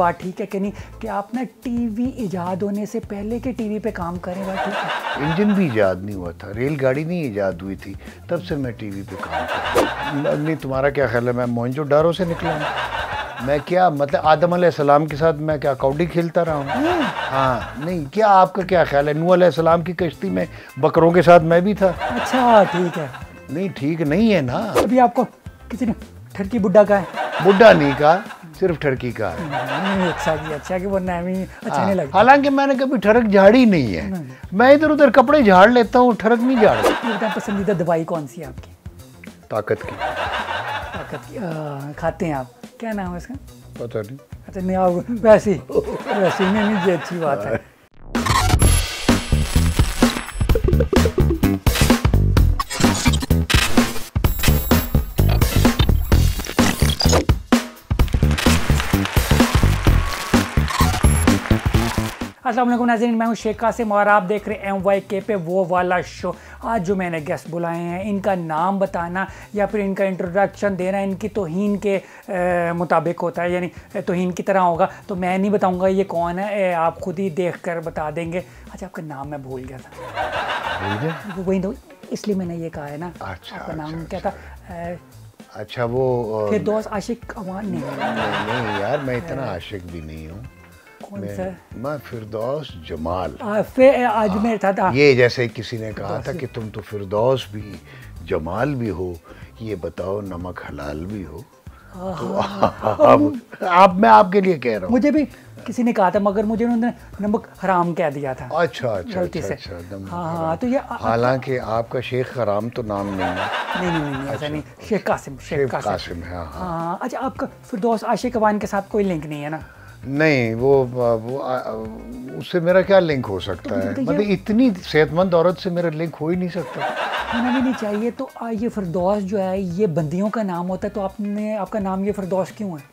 बात ठीक है कि नहीं? कि आप ना टीवी इजाद होने से पहले के टीवी पे काम करें बात ठीक है? इंजन भी ईजाद नहीं हुआ था रेलगाड़ी नहीं ईजाद हुई थी तब से मैं टीवी पे काम कर नहीं तुम्हारा क्या ख्याल है? मैं मोहनजो डारो से निकला हूँ। मैं क्या मतलब आदम सलाम के साथ मैं क्या कौडी खेलता रहा हूँ? हाँ नहीं क्या आपका क्या ख्याल है? नू सलाम की कश्ती में बकरों के साथ मैं भी था। अच्छा ठीक है। नहीं ठीक नहीं है ना। अभी आपको किसी ने ठरकी बुड्ढा का है? बुढ़ा नहीं कहा। सिर्फ़ ठरकी का है। नहीं, अच्छा जी अच्छा कि वो हमें अच्छा नहीं हाँ, लगता। हालाँकि मैंने कभी ठरक झाड़ी नहीं है। मैं इधर उधर कपड़े झाड़ लेता हूँ ठरक नहीं झाड़ता पसंदीदा दवाई कौन सी है आपकी? ताकत की। ताकत की आ, खाते हैं आप। क्या नाम है इसका पता नहीं। अच्छा नहीं आप वैसे ही वैसे ही नहीं जी अच्छी बात है। असलम नाजरीन मैं हूँ शेख कासिम और आप देख रहे हैं एम वाई के पे वो वाला शो आज जो मैंने गेस्ट बुलाए हैं इनका नाम बताना या फिर इनका इंट्रोडक्शन देना इनकी तोहीन के मुताबिक होता है यानी तोहन की तरह होगा। तो मैं नहीं बताऊँगा ये कौन है ए, आप खुद ही देख कर बता देंगे। अच्छा आपका नाम मैं भूल गया था। भूल वही तो इसलिए मैंने ये कहा है ना। अच्छा, आपका नाम अच्छा, क्या था? अच्छा। वो फिर दोस्त आशिक नहीं। नहीं यार मैं इतना आशिक भी नहीं हूँ। कौन सा? मैं फिरदौस जमाल। आ, फिर आज मेरे था, था ये जैसे किसी ने कहा था कि तुम तो फिरदौस भी जमाल भी हो ये बताओ नमक हलाल भी हो। तो आप, आप मैं आपके लिए कह रहा हूँ। मुझे भी किसी ने कहा था मगर मुझे उन्होंने नमक हराम कह दिया था। अच्छा अच्छा गलती अच्छा से। अच्छा हाँ, हाँ, तो ये हालाँकि आपका शेख हराम तो नाम नहीं है। नहीं नहीं नहीं, ऐसा नहीं। शेख कासिम शेख कासिम। कासिम है हाँ। हाँ अच्छा आपका फिरदौस आशिक अवान के साथ कोई लिंक नहीं है ना? नहीं वो वो उससे मेरा क्या लिंक हो सकता मुझे है? मतलब इतनी सेहतमंद औरत से मेरा लिंक हो ही नहीं सकता। होना भी नहीं चाहिए तो ये फिरदौस जो है ये बंदियों का नाम होता है तो आपने आपका नाम ये फिरदौस क्यों है?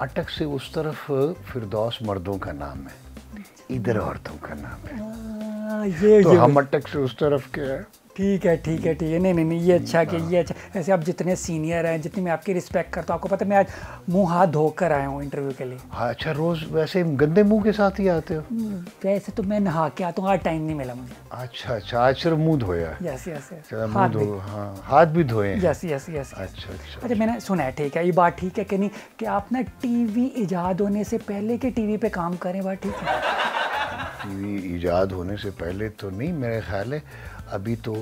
अटक से उस तरफ़ फिरदौस मर्दों का नाम है इधर औरतों का नाम है। आ, ये तो ये हम अटक से उस तरफ़ के हैं। ठीक है ठीक है ठीक है। नहीं नहीं नहीं ये अच्छा कि ये अच्छा। ऐसे आप जितने सीनियर हैं जितनी मैं आपकी रिस्पेक्ट करता हूँ आपको पता है मैं आज मुँह हाथ धोकर आया हूँ इंटरव्यू के लिए। हाँ अच्छा रोज वैसे गंदे मुँह के साथ ही आते हो? वैसे तो मैं नहा के आता हूँ आज टाइम नहीं मिला मुझे। अच्छा अच्छा आज सिर्फ़ मुँह धोया यस यस यस हाथ भी। धो हाँ हाथ भी धोए यस यस यस अच्छा अच्छा अच्छा मैंने सुना है ठीक है ये बात ठीक है कि नहीं कि आप ना टीवी इजाद होने से पहले के टीवी पे काम करें बात ठीक है? टीवी ईजाद होने से पहले तो नहीं मेरे ख्याल है अभी तो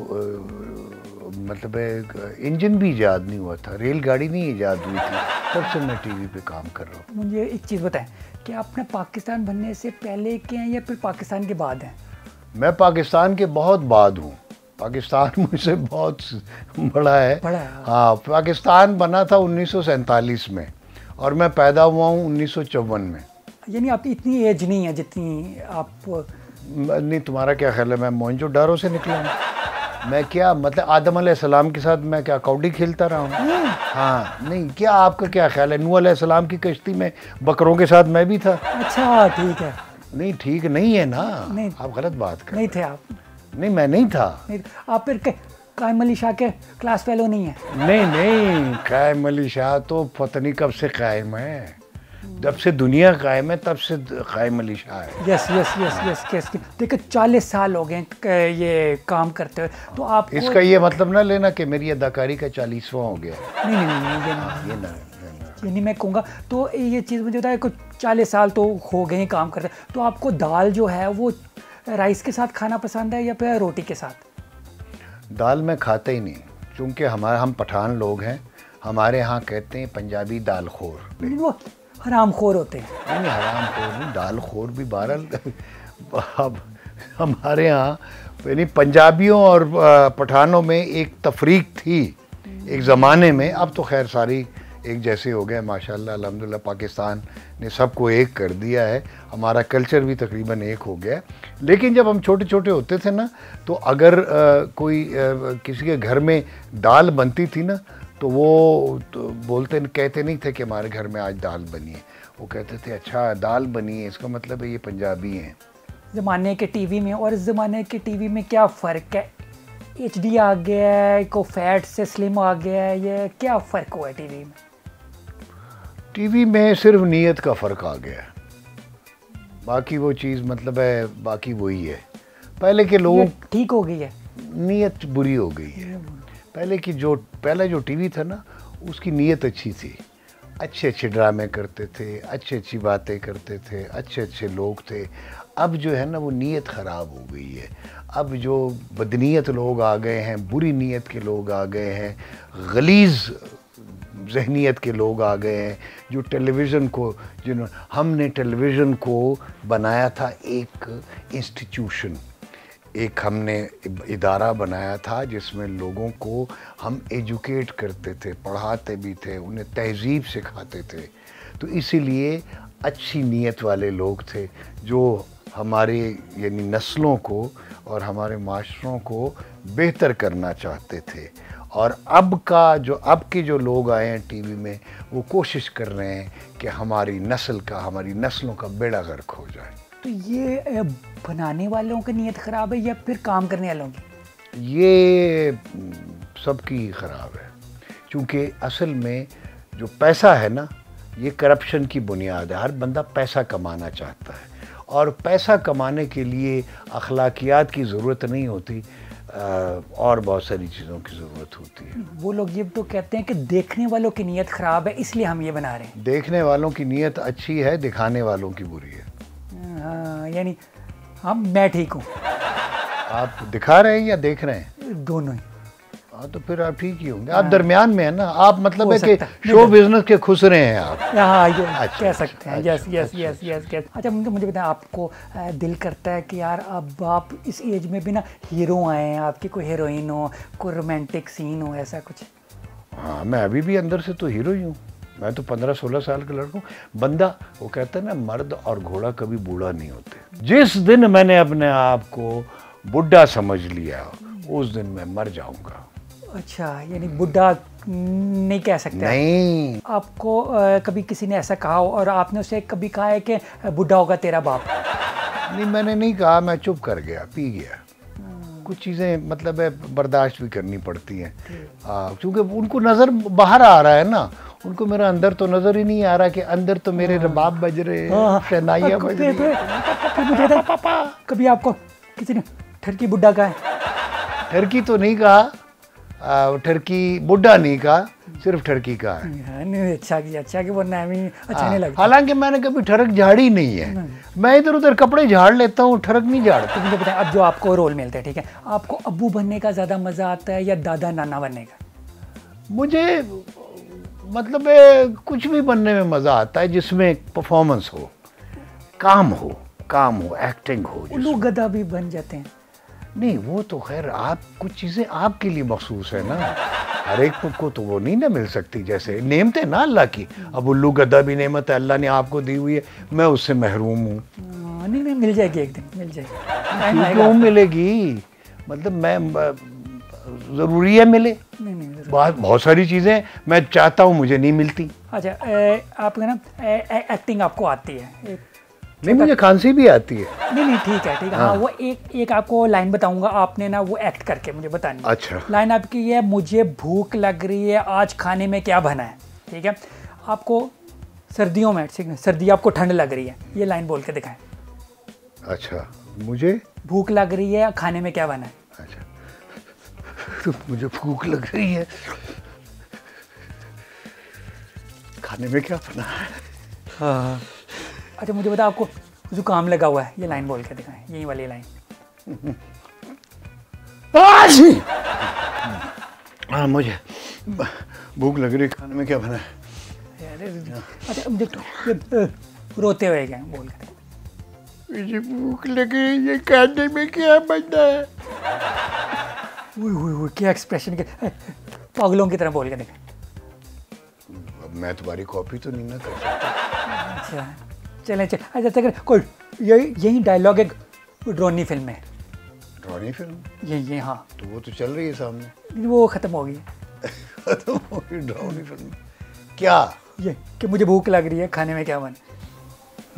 मतलब इंजन भी ईजाद नहीं हुआ था रेलगाड़ी नहीं ईजाद हुई थी। तब से मैं टीवी पे काम कर रहा हूँ। मुझे एक चीज़ बताएँ कि आप ना पाकिस्तान बनने से पहले के हैं या फिर पाकिस्तान के बाद हैं? मैं पाकिस्तान के बहुत बाद हूँ। पाकिस्तान मुझसे बहुत बड़ा है। बड़ा है, हाँ। पाकिस्तान बना था उन्नीस में और मैं पैदा हुआ हूँ उन्नीस सौ चौवन में। यानी आपकी इतनी एज नहीं है जितनी आप नहीं तुम्हारा क्या ख्याल है? मैं मोहनजो डारो से निकला हूँ मैं क्या मतलब आदम सलाम के साथ मैं क्या कौडी खेलता रहा हूँ? हाँ नहीं क्या आपका क्या ख्याल है? नू सलाम की कश्ती में बकरों के साथ मैं भी था। अच्छा ठीक है। नहीं ठीक नहीं है ना? नहीं। आप गलत बात कर नहीं थे आप। नहीं मैं नहीं था। नहीं आप फिर कायम अली शाह के क्लास फेलो नहीं है? नहीं नहीं कायम अली शाह तो पता नहीं कब से कायम है? जब से दुनिया कायम है तब से कायम अली शाह है। Yes yes yes yes yes देखो चालीस साल हो गए ये काम करते हुए। तो आप इसका ये मतलब ना लेना कि मेरी अदाकारी का चालीसवां हो गया। नहीं नहीं नहीं ये नहीं ये ना ये ना। ये नहीं मैं कहूँगा। तो ये चीज़ मुझे बताया कुछ चालीस साल तो हो गए हैं काम करते। तो आपको दाल जो है वो राइस के साथ खाना पसंद है या फिर रोटी के साथ? दाल में खाते ही नहीं। चूँकि हमारे हम पठान लोग हैं हमारे यहाँ कहते हैं पंजाबी दाल खोर। वो हराम खोर होते हैं। नहीं हराम खोर नहीं दाल खोर भी बहरहाल। अब हमारे यहाँ यानी पंजाबियों और पठानों में एक तफरीक थी एक ज़माने में। अब तो खैर सारी एक जैसे हो गए माशाल्लाह अल्हम्दुलिल्लाह पाकिस्तान ने सबको एक कर दिया है। हमारा कल्चर भी तकरीबन एक हो गया लेकिन जब हम छोटे छोटे होते थे ना तो अगर अ, कोई अ, किसी के घर में दाल बनती थी ना तो वो तो बोलते कहते नहीं थे कि हमारे घर में आज दाल बनी है। वो कहते थे अच्छा दाल बनी है इसका मतलब है ये पंजाबी हैं। ज़माने के टीवी में और इस ज़माने के टीवी में क्या फ़र्क है? एच डी आ गया है को फैट से स्लिम आ गया है ये क्या फ़र्क हुआ है टीवी में? टीवी में सिर्फ़ नीयत का फ़र्क आ गया है। बाकी वो चीज़ मतलब है बाकी वही है। पहले के लोगों ठीक हो गई है। नीयत बुरी हो गई है। पहले की जो, पहला जो टीवी था ना, उसकी नीयत अच्छी थी। अच्छे अच्छे ड्रामे करते थे, अच्छी अच्छी बातें करते थे, अच्छे अच्छे लोग थे। अब जो है ना, वो नीयत ख़राब हो गई है। अब जो बदनीयत लोग आ गए हैं, बुरी नीयत के लोग आ गए हैं, गलीज़ जहनीत के लोग आ गए हैं, जो टेलीविज़न को जिन्होंने हमने टेलीविज़न को बनाया था एक इंस्टीट्यूशन। एक हमने इदारा बनाया था जिसमें लोगों को हम एजुकेट करते थे, पढ़ाते भी थे, उन्हें तहजीब सिखाते थे। तो इसीलिए अच्छी नीयत वाले लोग थे जो हमारे यानी नस्लों को और हमारे माशरों को बेहतर करना चाहते थे। और अब का जो, अब के जो लोग आए हैं टीवी में, वो कोशिश कर रहे हैं कि हमारी नस्ल का, हमारी नस्लों का बेड़ा गर्क हो जाए। तो ये बनाने वालों की नीयत ख़राब है या फिर काम करने वालों की? ये सबकी ख़राब है। क्योंकि असल में जो पैसा है ना ये करप्शन की बुनियाद है। हर बंदा पैसा कमाना चाहता है। और पैसा कमाने के लिए अखलाकियात की ज़रूरत नहीं होती और बहुत सारी चीज़ों की ज़रूरत होती है। वो लोग ये तो कहते हैं कि देखने वालों की नीयत ख़राब है इसलिए हम ये बना रहे हैं। देखने वालों की नीयत अच्छी है दिखाने वालों की बुरी है हाँ। यानी हम मैं ठीक हूँ। आप दिखा रहे हैं या देख रहे हैं? दोनों ही। हाँ तो फिर आप ठीक ही होंगे। आप दरमियान में है ना आप मतलब है कि शो बिज़नेस के खुश रहे हैं आप। हाँ ये अच्छा, कह सकते हैं। Yes yes yes yes yes अच्छा। मुझे मुझे बताएँ आपको दिल करता है कि यार अब आप इस एज में भी ना हीरो आए हैं आपकी कोई हीरोइन हो कोई रोमांटिक सीन हो ऐसा कुछ? हाँ मैं अभी भी अंदर से तो हीरो ही हूँ। मैं तो पंद्रह सोलह साल का लड़का हूँ। बंदा वो कहता है ना मर्द और घोड़ा कभी बूढ़ा नहीं होते। जिस दिन मैंने अपने आप को बुढ़ा समझ लिया उस दिन मैं मर जाऊँगा। अच्छा यानी बुढ़ा नहीं कह सकते नहीं। आपको आ, कभी किसी ने ऐसा कहा हो और आपने उसे कभी कहा है कि बुढ़ा होगा तेरा बाप? नहीं मैंने नहीं कहा मैं चुप कर गया पी गया। कुछ चीज़ें मतलब है बर्दाश्त भी करनी पड़ती हैं क्योंकि उनको नज़र बाहर आ रहा है ना उनको मेरा अंदर तो नज़र ही नहीं आ रहा कि अंदर तो मेरे हाँ। रबाब बज रहे हैं शहनाइयाँ बज रही कभी आपको किसी ने ठरकी बुढ़ा कहा है? ठरकी तो नहीं कहा। ठरकी बुढ़ा नहीं का सिर्फ़ ठरकी का है। हाँ, नहीं अच्छा की अच्छा की वो नाम ही। अच्छा नहीं हाँ, लगता। हालाँकि मैंने कभी ठरक झाड़ी नहीं है। मैं इधर उधर कपड़े झाड़ लेता हूँ ठरक नहीं झाड़ता। तो मुझे बताएँ अब जो आपको रोल मिलता है ठीक है आपको अब्बू बनने का ज़्यादा मज़ा आता है या दादा नाना बनने का? मुझे मतलब कुछ भी बनने में मज़ा आता है जिसमें परफॉर्मेंस हो काम हो काम हो एक्टिंग हो लोग गधा भी बन जाते हैं। नहीं वो तो खैर आप कुछ चीज़ें आपके लिए मखसूस है ना। हर एक को तो वो नहीं ना मिल सकती जैसे। नेमते ना अल्लाह की। अब उल्लू गद्दा भी नेमत है अल्लाह ने आपको दी हुई है। मैं उससे महरूम हूँ। हाँ, नहीं नहीं मिल जाएगी एक दिन मिल जाएगी। क्यों मिलेगी? मतलब मैं ज़रूरी है मिले। नहीं नहीं बहुत बहुत सारी चीज़ें मैं चाहता हूँ मुझे नहीं मिलती। अच्छा आप ना एक्टिंग आपको आती है? नहीं मुझे खांसी भी आती है। नहीं नहीं ठीक है ठीक है। हाँ, हाँ। वो एक एक आपको लाइन बताऊँगा। आपने ना वो एक्ट करके मुझे बतानी अच्छा। लाइन आपकी है मुझे भूख लग रही है आज खाने में क्या बना है? ठीक है? आपको सर्दियों में ठीक है सर्दी आपको ठंड लग रही है। ये लाइन बोल के दिखाएँ। अच्छा मुझे? भूख लग रही है खाने में क्या बना है? मुझे भूख लग रही है। खाने में क्या बना है? हाँ। अच्छा मुझे बता आपको जो काम लगा हुआ है? ये लाइन बोल के दिखाएँ यही वाली लाइन। हाँ मुझे भूख लग रही खाने में क्या बना है? अच्छा मुझे रोते हुए क्या बोल के मुझे भूख लग रही है खाने में क्या बना है? वो क्या एक्सप्रेशन के पागलों की तरह बोल के देखा। मैं तुम्हारी कॉपी तो नहीं ना कर सकता। अच्छा चलें चल। अच्छा तक कोई यही यही डायलॉग एक ड्रोनी फ़िल्म में ड्रोनी फ़िल्म यही ये हाँ। तो वो तो चल रही है सामने। वो ख़त्म हो गई। ख़त्म हो गई ड्रोनी फ़िल्म क्या? ये कि मुझे भूख लग रही है खाने में क्या बन?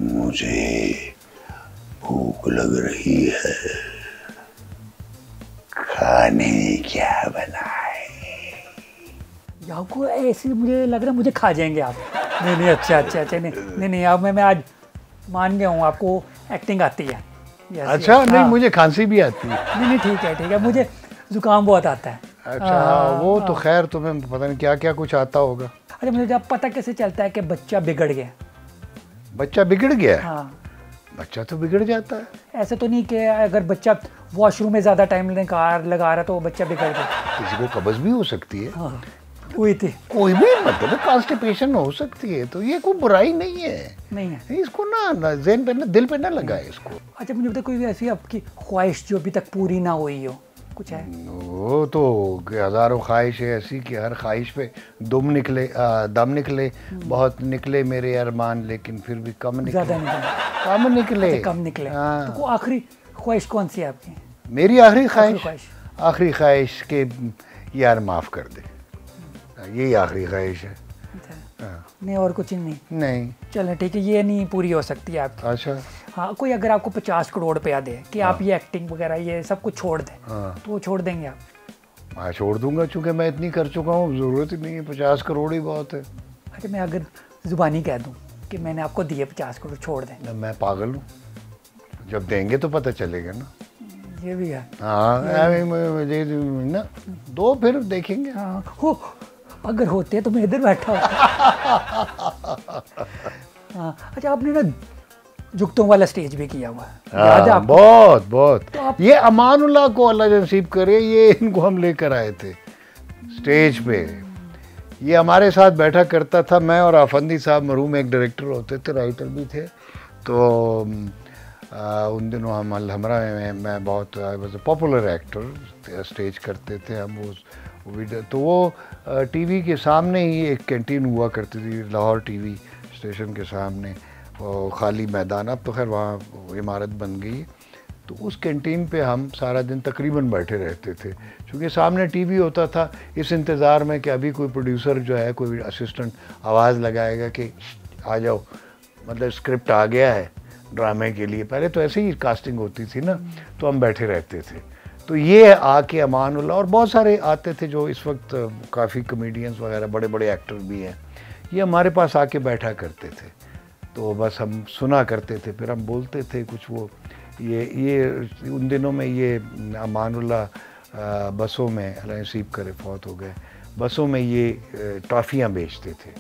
मुझे भूख लग रही है। खाने क्या बना है ऐसे मुझे लग रहा है मुझे खा जाएँगे आप। नहीं नहीं अच्छा अच्छा अच्छा नहीं नहीं नहीं अब मैं मैं आज मान गया हूँ आपको एक्टिंग आती है। अच्छा yes, नहीं हाँ। मुझे खांसी भी आती है। नहीं नहीं ठीक है ठीक है मुझे जुकाम बहुत आता है। अच्छा हाँ, वो तो खैर तुम्हें पता नहीं क्या क्या कुछ आता होगा। अच्छा मुझे जब पता कैसे चलता है कि बच्चा बिगड़ गया। बच्चा बिगड़ गया? हाँ। बच्चा तो बिगड़ जाता है। ऐसे तो नहीं कि अगर बच्चा वॉशरूम में ज़्यादा टाइम निकाल लगा रहा तो वो बच्चा बिगड़ गया किसी को कब्ज भी हो सकती है। हाँ हुई थी कोई भी मतलब कॉन्स्टिपेशन हो सकती है तो ये कोई बुराई नहीं है। नहीं है। इसको ना ना जेन पे ना दिल पे ना लगाए इसको। अच्छा मुझे बता कोई ऐसी आपकी ख्वाहिश जो अभी तक पूरी ना हुई हो? कुछ है? वो तो हज़ारों ख्वाहिश है ऐसी कि हर ख्वाहिश पे दुम निकले आ, दम निकले बहुत निकले मेरे अरमान लेकिन फिर भी कम निकले। ज़्यादा नहीं कम। निकले। अच्छा, कम निकले। हाँ। तो आखिरी ख्वाहिश कौन सी है आपकी? मेरी आखिरी ख्वाहिश। आखिरी ख्वाहिश के यार माफ़ कर दे। यही आखिरी ख्वाहिश है। अच्छा। हाँ। नहीं और कुछ नहीं। नहीं। चलो ठीक है ये नहीं पूरी हो सकती आपकी। अच्छा। हाँ कोई अगर आपको पचास करोड़ रुपया दे कि आप ये एक्टिंग वगैरह ये सब कुछ छोड़ दें हाँ। तो वो छोड़ देंगे आप। मैं छोड़ दूँगा चूँकि मैं इतनी कर चुका हूँ ज़रूरत ही नहीं है पचास करोड़ ही बहुत है। अच्छा मैं अगर ज़ुबानी कह दूँ कि मैंने आपको दिए पचास करोड़ छोड़ दें। ना मैं पागल हूँ। जब देंगे तो पता चलेगा ना। ये भी है। हाँ अरे मुझे ना दो फिर देखेंगे। हाँ हो अगर होते तो मैं इधर बैठा। होता हाँ अच्छा आपने ना जुगतों वाला स्टेज भी किया हुआ है। है बहुत बहुत। तो आप- ये अमानुल्लाह को अल्लाह नसीब करे ये इनको हम लेकर आए थे स्टेज पे। ये हमारे साथ बैठा करता था मैं और आफंदी साहब मरूम एक डायरेक्टर होते थे राइटर भी थे। तो आ, उन दिनों हम अलहमरा में मैं, बहुत I was popular actor stage करते थे हम वीडियो तो वो टीवी के सामने ही एक कैंटीन हुआ करती थी लाहौर टीवी स्टेशन के सामने। खाली मैदान अब तो खैर वहाँ इमारत बन गई तो उस कैंटीन पे हम सारा दिन तकरीबन बैठे रहते थे। क्योंकि सामने टीवी होता था, इस इंतज़ार में कि अभी कोई प्रोड्यूसर जो है, कोई असिस्टेंट आवाज़ लगाएगा कि, आ जाओ। मतलब स्क्रिप्ट आ गया है ड्रामे के लिए। पहले तो ऐसे ही कास्टिंग होती थी ना तो हम बैठे रहते थे। तो ये आके अमानुल्लाह, और बहुत सारे आते थे जो इस वक्त काफ़ी कमेडियंस वगैरह बड़े बड़े एक्टर भी हैं। ये हमारे पास आके बैठा करते थे। तो बस हम सुना करते थे फिर हम बोलते थे कुछ वो ये ये उन दिनों में ये अमानुल्लाह अ, बसों में अल्लाह करे फौत हो गए। बसों में ये टॉफ़ियाँ बेचते थे।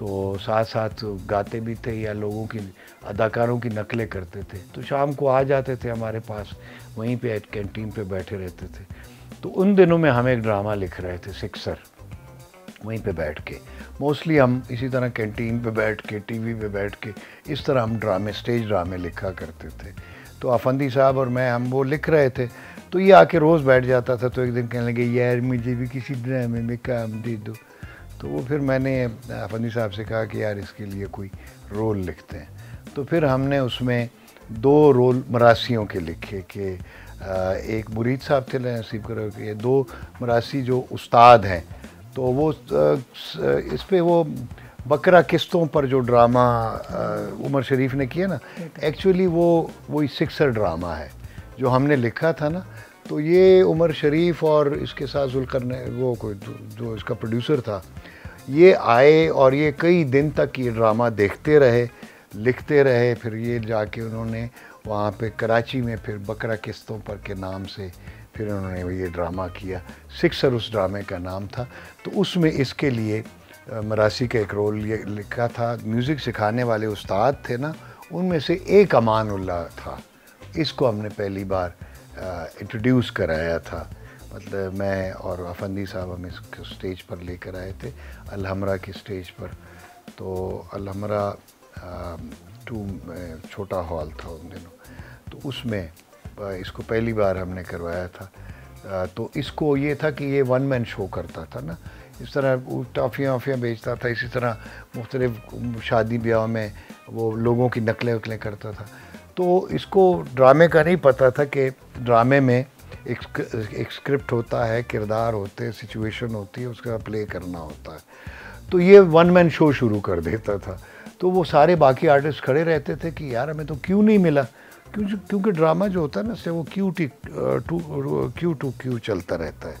तो साथ साथ गाते भी थे या लोगों की अदाकारों की नकलें करते थे। तो शाम को आ जाते थे हमारे पास वहीं पे कैंटीन पे बैठे रहते थे। तो उन दिनों में हम एक ड्रामा लिख रहे थे सिक्सर। वहीं पे बैठ के। मोस्टली हम इसी तरह कैंटीन पे बैठ के टीवी पे बैठ के, इस तरह हम ड्रामे स्टेज ड्रामे लिखा करते थे। तो आफंदी साहब और मैं हम वो लिख रहे थे। तो ये आके रोज़ बैठ जाता था तो एक दिन कहने लगे, यार, मुझे भी किसी ड्रामे में काम दे दो। तो वो फिर मैंने आफंदी साहब से कहा कि, यार, इसके लिए कोई रोल लिखते हैं। तो फिर हमने उसमें दो रोल मरासियों के लिखे कि एक मुरीद साहब थे, नसीब करो कि दो मरासी जो उस्ताद हैं तो वो इस पर वो बकरा किस्तों पर जो ड्रामा उमर शरीफ ने किया ना एक्चुअली वो वही सिक्सर ड्रामा है जो हमने लिखा था ना। तो ये उमर शरीफ और इसके साथ जुलकर ने वो कोई जो- जो इसका प्रोड्यूसर था ये आए और ये कई दिन तक ये ड्रामा देखते रहे लिखते रहे फिर ये जाके उन्होंने वहाँ पे कराची में फिर बकरा किस्तों पर के नाम से फिर उन्होंने ये ड्रामा किया। सिक्सर उस ड्रामे का नाम था। तो उसमें इसके लिए मरासी का एक रोल ये लिखा था। म्यूज़िक सिखाने वाले उस्ताद थे ना, उनमें से एक अमान उल्लाह था। इसको हमने पहली बार इंट्रोड्यूस कराया था। मतलब मैं और अफंदी साहब हम इसको स्टेज पर लेकर आए थे, अलहमरा की स्टेज पर। तो अलहमरा टू छोटा हॉल था उन दिनों। तो उसमें इसको पहली बार हमने करवाया था। तो इसको ये था कि ये वन मैन शो करता था ना। इस तरह टॉफ़ियाँ वाफ़ियाँ बेचता था, इसी तरह मुख्तलिफ़ शादी ब्याह में वो लोगों की नकलें वकलें करता था। तो इसको ड्रामे का नहीं पता था कि ड्रामे में एक एक स्क्रिप्ट होता है, किरदार होते हैं सिचुएशन होती है, उसका प्ले करना होता है। तो ये वन मैन शो शुरू कर देता था। तो वो सारे बाकी आर्टिस्ट खड़े रहते थे कि यार हमें तो क्यों नहीं मिला? क्योंकि क्योंकि ड्रामा जो होता है ना से वो Q T to Q to Q चलता रहता है।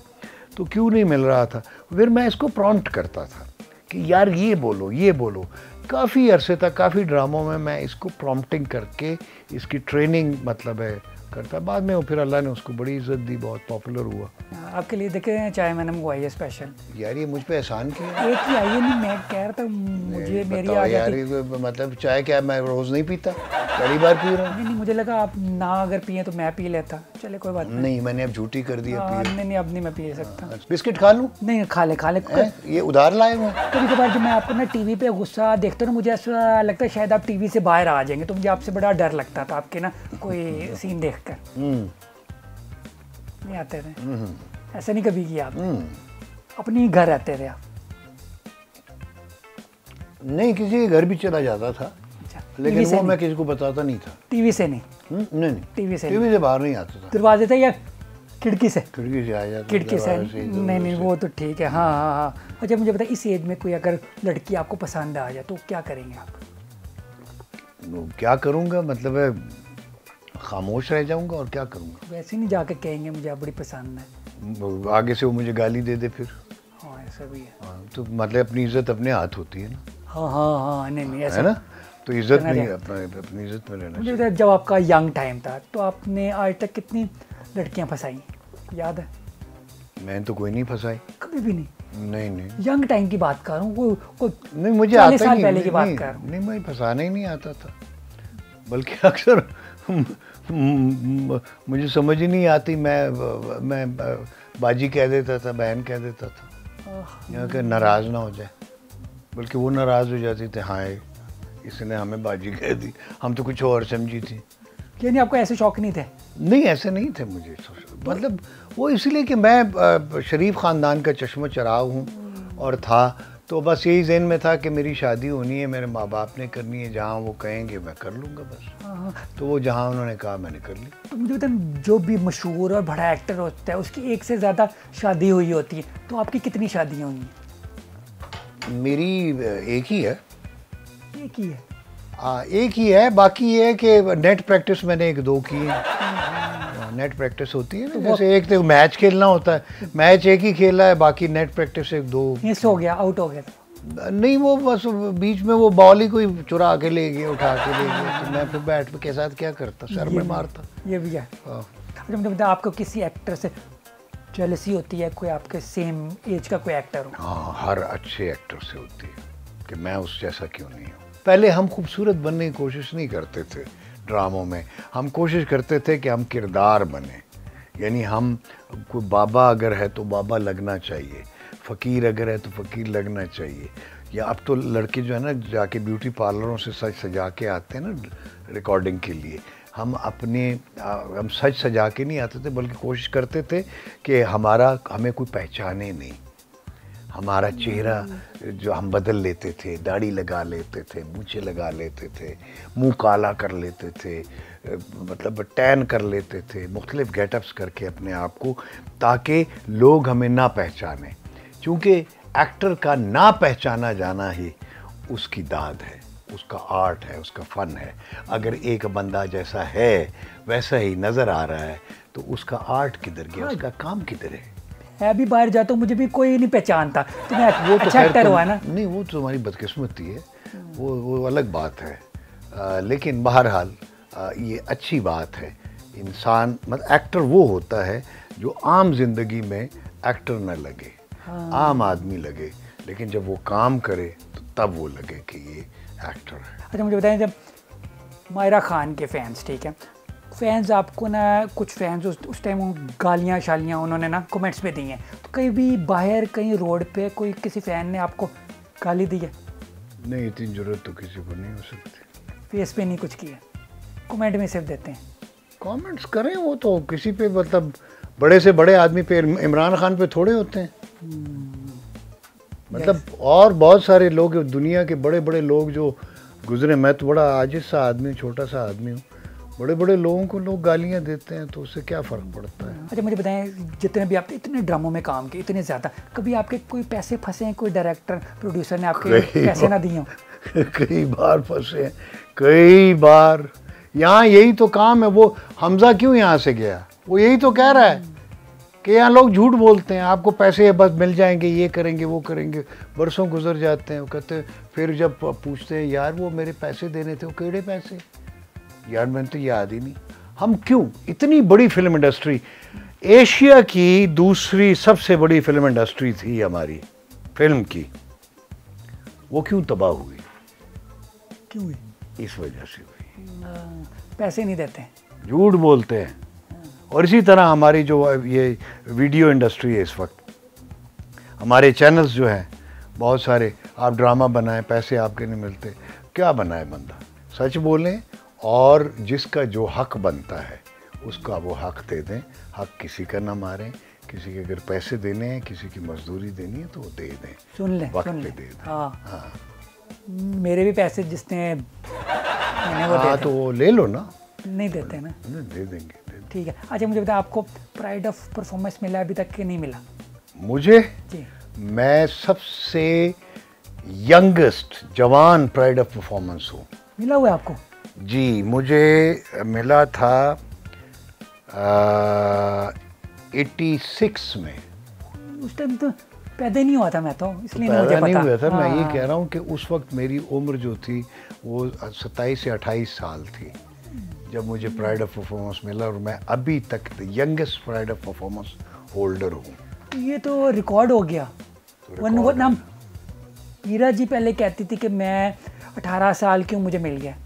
तो क्यों नहीं मिल रहा था। फिर मैं इसको प्रॉम्प्ट करता था कि यार ये बोलो ये बोलो। काफ़ी अरसे तक काफ़ी ड्रामों में मैं इसको प्रॉम्प्टिंग करके इसकी ट्रेनिंग मतलब है करता। बाद में वो फिर अल्लाह ने उसको बड़ी इज़्ज़त दी बहुत पॉपुलर हुआ। आपके लिए देखे चाय मैंने मंगवाई है स्पेशल यार ये मुझ पे एहसान किया एक ही आई है नहीं मैं कह रहा था मुझे मेरी यार ये मतलब चाय क्या मैं रोज़ नहीं पीता? पहली बार पी रहा हूँ। नहीं नहीं मुझे लगा आप ना अगर पिए तो मैं पी लेता। चले कोई बात नहीं। नहीं मैंने अब झूठी कर दी हाँ, नहीं नहीं अब नहीं मैं पी सकता। बिस्किट खा लूँ? नहीं खा ले खा ले ये उधार लाए हुए कभी कभार जब मैं आपको ना टीवी पे गुस्सा देखता हूँ ना मुझे ऐसा लगता है शायद आप टीवी से बाहर आ जाएँगे तो मुझे आपसे बड़ा डर लगता था आपके ना कोई सीन देख कर नहीं आते थे। ऐसा नहीं कभी किया आपने। अपने घर रहते थे आप। नहीं किसी के घर भी चला जाता था। अच्छा लेकिन वो मैं किसी को बताता नहीं था। टीवी से नहीं। हम्म, नहीं नहीं। टीवी से टीवी से बाहर नहीं आता था। दरवाजे से या खिड़की से? खिड़की से आ जाता खिड़की से। नहीं नहीं वो तो ठीक है। हाँ हाँ हाँ। अच्छा मुझे बताइए इस एज में कोई अगर लड़की आपको पसंद आ जाए तो क्या करेंगे आप? क्या करूँगा? मतलब है खामोश रह जाऊँगा और क्या करूँगा? वैसे नहीं जाके कहेंगे मुझे आप बड़ी पसंद है। आगे से वो मुझे गाली दे दे फिर। हाँ ऐसा भी है। हाँ, तो मतलब अपनी इज़्ज़त अपने हाथ होती है ना? हाँ हाँ हाँ नहीं नहीं ऐसा है ना? तो इज़्ज़त में चाहिए। अपना अपनी इज़्ज़त में रहना मुझे जब आपका यंग टाइम था तो आपने आज तक कितनी लड़कियाँ फंसाई? याद है? मैंने तो कोई नहीं फंसाई। कभी भी नहीं। नहीं नहीं। यंग टाइम की बात कर रहा हूँ कोई नहीं मुझे आता साल नहीं पहले की बात नहीं, कर रहा नहीं मैं फंसाना ही नहीं आता था। बल्कि अक्सर मुझे समझ ही नहीं आती मैं मैं बाजी कह देता था बहन कह देता था। यहाँ के नाराज़ ना हो जाए। बल्कि वो नाराज़ हो जाती थी हाँ इसने हमें बाजी कह दी। हम तो कुछ और समझी थी। यानी आपको ऐसे शौक नहीं थे? नहीं ऐसे नहीं थे मुझे। मतलब वो इसलिए कि मैं शरीफ ख़ानदान का चश्म चराग हूँ और था। तो बस यही जहन में था कि मेरी शादी होनी है मेरे माँ बाप ने करनी है जहाँ वो कहेंगे मैं कर लूँगा बस। हाँ। तो वो जहाँ उन्होंने कहा मैंने कर ली। तो मुझे बताएँ जो भी मशहूर और बड़ा एक्टर होता है उसकी एक से ज़्यादा शादी हुई होती है। तो आपकी कितनी शादियाँ हुई हैं? मेरी एक ही है। एक ही है। आ, एक ही है बाकी ये है कि नेट प्रैक्टिस मैंने एक दो की है। नेट प्रैक्टिस होती है ना जैसे एक तो मैच खेलना होता है मैच एक ही खेला है बाकी नेट प्रैक्टिस एक दो। मिस हो गया आउट हो गया नहीं वो बस बीच में वो बॉल ही कोई चुरा के ले गया उठा के ले गए तो मैं फिर बैट के साथ क्या करता सर में मारता। ये भी है। हाँ। अच्छा मुझे आपको किसी एक्टर से जेलसी होती है कोई आपके सेम एज का कोई एक्टर हो। हाँ हर अच्छे एक्टर से होती है कि मैं उस जैसा क्यों नहीं हूँ। पहले हम खूबसूरत बनने की कोशिश नहीं करते थे ड्रामों में। हम कोशिश करते थे कि हम किरदार बने। यानी हम, कोई बाबा अगर है तो बाबा लगना चाहिए। फ़कीर अगर है तो फ़कीर लगना चाहिए। या अब तो लड़के जो है ना, जाके ब्यूटी पार्लरों से सज सजा के आते हैं ना रिकॉर्डिंग के लिए। हम अपने हम सज सजा के नहीं आते थे, बल्कि कोशिश करते थे कि हमारा, हमें कोई पहचाने नहीं। हमारा चेहरा जो हम बदल लेते थे दाढ़ी लगा लेते थे मूछे लगा लेते थे मुँह काला कर लेते थे मतलब टैन कर लेते थे मुख्तलिफ़ गेटअप्स करके अपने आप को ताकि लोग हमें ना पहचाने। क्योंकि एक्टर का ना पहचाना जाना ही उसकी दाद है उसका आर्ट है उसका फ़न है। अगर एक बंदा जैसा है वैसा ही नज़र आ रहा है तो उसका आर्ट किधर गया उसका काम किधर है? मैं भी बाहर जाता हूँ मुझे भी कोई नहीं पहचानता। तो मैं वो तो अच्छा खैर एक्टर हुआ ना। नहीं वो तो हमारी बदकिस्मती है। वो वो अलग बात है। आ, लेकिन बहरहाल ये अच्छी बात है। इंसान मतलब एक्टर वो होता है जो आम ज़िंदगी में एक्टर न लगे। हाँ। आम आदमी लगे। लेकिन जब वो काम करे तो तब वो लगे कि ये एक्टर है। अच्छा मुझे बताएँ जब मायरा खान के फैंस ठीक है फैंस आपको ना कुछ फैंस उस उस टाइम गालियाँ शालियाँ उन्होंने ना कमेंट्स पे दी हैं। तो कहीं भी बाहर कहीं रोड पे कोई किसी फ़ैन ने आपको गाली दी है? नहीं इतनी ज़रूरत तो किसी को नहीं हो सकती। फेस पे नहीं कुछ किया। कमेंट में सिर्फ़ देते हैं। कमेंट्स करें वो तो किसी पे मतलब बड़े से बड़े आदमी पे इमरान खान पे थोड़े होते हैं। मतलब और बहुत सारे लोग दुनिया के बड़े बड़े लोग जो गुजरे मैं तो बड़ा आजिज सा आदमी छोटा सा आदमी हूँ। बड़े बड़े लोगों को लोग गालियाँ देते हैं तो उससे क्या फ़र्क पड़ता है? अच्छा मुझे बताएँ जितने भी आपने इतने ड्रामों में काम किए इतने ज़्यादा कभी आपके कोई पैसे फंसे हैं कोई डायरेक्टर प्रोड्यूसर ने आपके पैसे ना दिए हों? कई बार फंसे हैं कई बार। यहाँ यही तो काम है वो हमजा क्यों यहाँ से गया? वो यही तो कह रहा है कि यहाँ लोग झूठ बोलते हैं आपको पैसे बस मिल जाएँगे ये करेंगे वो करेंगे बरसों गुजर जाते हैं वो कहते हैं फिर जब पूछते हैं यार वो मेरे पैसे देने थे वो केड़े पैसे? यार मैंने तो याद ही नहीं। हम क्यों? इतनी बड़ी फ़िल्म इंडस्ट्री। एशिया की दूसरी सबसे बड़ी फ़िल्म इंडस्ट्री थी हमारी फ़िल्म की। वो क्यों तबाह हुई? क्यों हुई? इस वजह से हुई। पैसे नहीं देते झूठ बोलते हैं। और इसी तरह हमारी जो ये वीडियो इंडस्ट्री है इस वक्त हमारे चैनल्स जो हैं बहुत सारे आप ड्रामा बनाएँ पैसे आपके नहीं मिलते। क्या बनाए बंदा? सच बोलें और जिसका जो हक बनता है उसका वो हक दे दें। हक किसी का ना मारें किसी के अगर पैसे देने हैं किसी की मजदूरी देनी है तो वो दे दें। सुन लें वक्त सुन पे दे दें। हाँ। हाँ। मेरे भी पैसे जिसने मैंने वो हाँ तो वो ले लो ना। नहीं देते ना। नहीं, दे देंगे ठीक है। अच्छा मुझे बताया आपको प्राइड ऑफ़ परफॉर्मेंस मिला अभी तक कि नहीं मिला? मुझे? जी। मैं सबसे यंगेस्ट जवान प्राइड ऑफ़ परफॉर्मेंस हूँ। मिला हुआ है आपको? जी मुझे मिला था एटी सिक्स में। उस टाइम तो पैदा ही नहीं हुआ था मैं तो इसलिए नहीं पैदा मुझे नहीं हुआ था मैं हाँ, ये हाँ। कह रहा हूँ कि उस वक्त मेरी उम्र जो थी वो सत्ताईस से अट्ठाईस साल थी जब मुझे प्राइड ऑफ़ परफॉर्मेंस मिला और मैं अभी तक youngest pride of performance holder हूँ। तो ये तो रिकॉर्ड हो गया। तो वन वो नाम हीरा जी पहले कहती थी कि मैं 18 साल की हूँ मुझे मिल गया।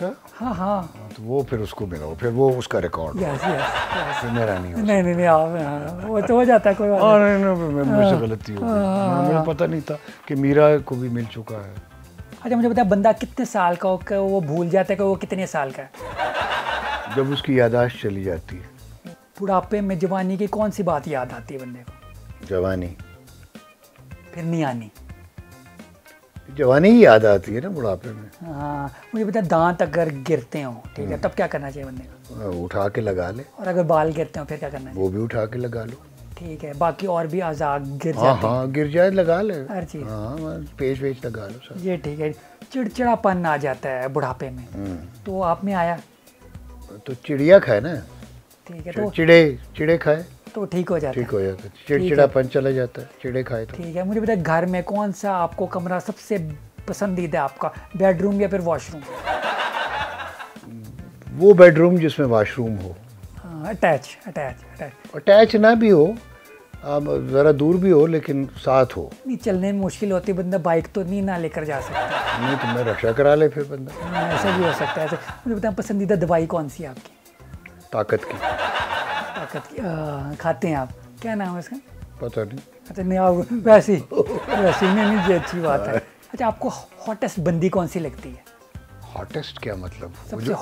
अच्छा हाँ हाँ तो वो फिर उसको मिला फिर वो उसका रिकॉर्ड यस यस मेरा नहीं नहीं नहीं नहीं आप वो तो हो जाता है कोई बात नहीं मुझसे गलती हो मुझे पता नहीं था कि मीरा को भी मिल चुका है अच्छा मुझे बंदा कितने साल का हो वो भूल जाता है कि वो कितने साल का है जब उसकी यादाश्त चली जाती है बुढ़ापे में जवानी की कौन सी बात याद आती है बंदे को जवानी फिर नहीं आनी जवानी ही याद आती है ना बुढ़ापे में। हाँ मुझे बता दांत अगर गिरते हो ठीक है तब क्या करना चाहिए बंदे को? उठा के लगा ले। और अगर बाल गिरते हो फिर क्या करना चाहिए? वो भी उठा के लगा लो। ठीक है बाकी और भी आज़ाद गिर हाँ जाते हैं। हाँ गिर जाए लगा ले। हर चीज़। हाँ बस पेच वेच लगा लो सब। ये ठीक है चिड़चिड़ापन आ जाता है बुढ़ापे में। हम्म। तो आप में आया? तो चिड़िया खाए ना? ठीक है तो चिड़े चिड़े खाए? तो ठीक हो जाता है। ठीक हो जाता है। चिड़चिड़ापन चला जाता है। चिड़े खाए तो। ठीक है। मुझे बता घर में कौन सा आपको कमरा सबसे पसंदीदा है आपका? बेडरूम या फिर वॉशरूम? वो बेडरूम जिसमें वॉशरूम हो। हाँ अटैच अटैच अटैच। अटैच ना भी हो ज़रा दूर भी हो लेकिन साथ हो। नहीं चलने में मुश्किल होती है। बंदा बाइक तो नहीं ना लेकर जा सकता। नहीं तो मैं रक्षा करा ले फिर बंदा। हाँ, ऐसा भी हो सकता है। ऐसे मुझे बताएँ पसंदीदा दवाई कौन सी है आपकी? ताकत की। आ, खाते हैं आप। क्या नाम है उसका पता नहीं। अच्छा नहीं आप वैसी। वैसी नहीं नहीं ये अच्छी बात है। अच्छा आपको हॉटेस्ट बंदी कौन सी लगती है? हॉटेस्ट क्या मतलब? सबसे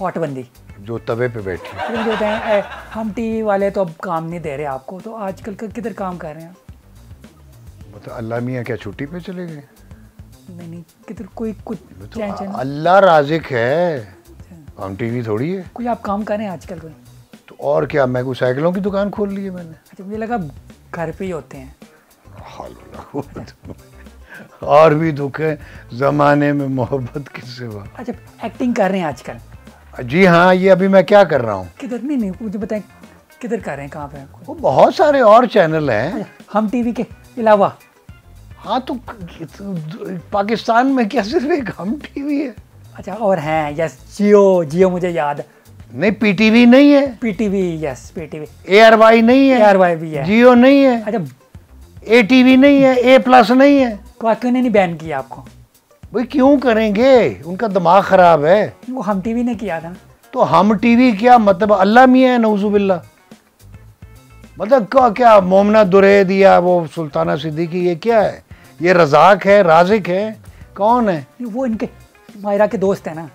हॉट बंदी। जो तवे पे बैठी। है। मुझे बताएँ ए, हम टीवी वाले तो अब काम नहीं दे रहे आपको तो आजकल का किधर काम कर रहे हैं मतलब अल्लाह मियाँ क्या छुट्टी पे चले गए? नहीं नहीं किधर कोई कुछ तो अल्लाह राजिक है। हम टीवी थोड़ी है। कोई आप काम कर रहे हैं आजकल कोई? तो और क्या मैं कोई साइकिलों की दुकान खोल ली है मैंने। अच्छा मुझे लगा घर पे ही होते हैं। और भी दुख है जमाने में मोहब्बत किससे हुआ अच्छा एक्टिंग कर रहे हैं आजकल। जी हाँ ये अभी मैं क्या कर रहा हूँ? किधर? नहीं नहीं मुझे बताएँ किधर कर रहे हैं कहाँ पे हैं? वो बहुत सारे और चैनल हैं। अच्छा, हम टीवी के अलावा। हाँ तो, तो पाकिस्तान में क्या सिर्फ़ एक हम टीवी है? अच्छा और हैं यस जियो जियो मुझे याद। है नहीं पीटीवी नहीं है। PTV yes PTV A R Y नहीं है। ARY भी है। जियो नहीं है। अच्छा ए टीवी नहीं है ए प्लस नहीं है। तो क्यों नहीं बैन किया आपको? भाई क्यों करेंगे? उनका दिमाग खराब है। वो हम टीवी ने किया था। तो हम टीवी क्या मतलब अल्लाह मियाँ है नौजुबिल्ला मतलब क्या क्या मोमना दुरैद या वो सुल्ताना सिद्दीकी ये क्या है? ये रजाक है राजिक है। कौन है? वो इनके मायरा के दोस्त है ना।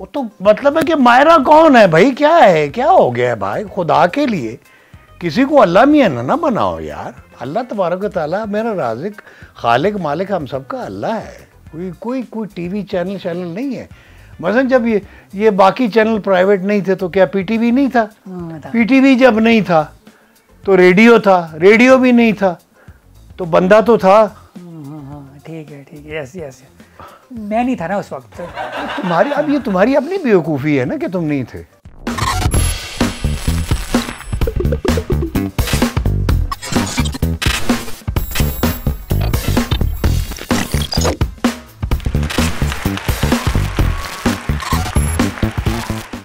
वो तो मतलब है कि मायरा कौन है? भाई क्या है? क्या हो गया है भाई? खुदा के लिए। किसी को अल्लाह मियाँ ना ना बनाओ यार। अल्लाह तबारक ताला मेरा राजिक खालिक मालिक हम सबका अल्लाह है। कोई कोई कोई टीवी चैनल चैनल नहीं है। मसलन जब ये ये बाकी चैनल प्राइवेट नहीं थे तो क्या पीटीवी नहीं था? हाँ। पीटीवी जब नहीं था तो रेडियो था। रेडियो भी नहीं था। तो बंदा तो था। हाँ हाँ, हाँ ठीक है ठीक है। यस यस मैं नहीं था ना उस वक्त। तुम्हारी, अब ये तुम्हारी अपनी बेवकूफ़ी है ना कि तुम नहीं थे?